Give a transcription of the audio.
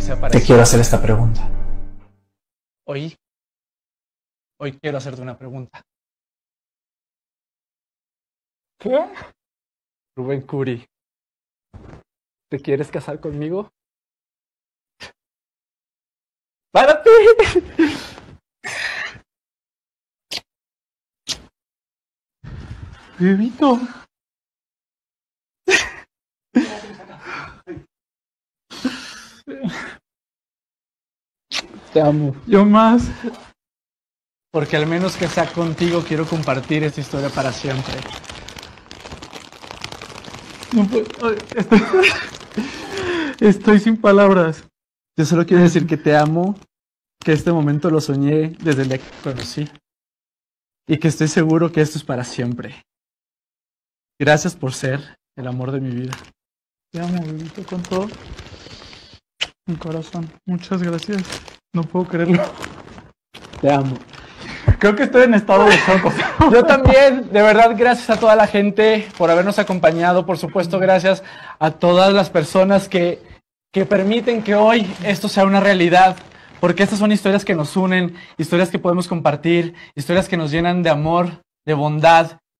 que sea para Te quiero hacer esta pregunta. Hoy, hoy quiero hacerte una pregunta. ¿Qué? Rubén Curi, ¿te quieres casar conmigo? ¡Párate! Bebito. Te amo. Yo más. Porque al menos que sea contigo, quiero compartir esta historia para siempre. No puedo- Estoy, estoy sin palabras. Yo solo quiero decir que te amo, que este momento lo soñé desde el día que conocí y que estoy seguro que esto es para siempre. Gracias por ser el amor de mi vida. Te amo, bebito, con todo mi corazón. Muchas gracias. No puedo creerlo. Te amo. Creo que estoy en estado de shock. Yo también, de verdad, gracias a toda la gente por habernos acompañado. Por supuesto, gracias a todas las personas que, que permiten que hoy esto sea una realidad. Porque estas son historias que nos unen, historias que podemos compartir, historias que nos llenan de amor, de bondad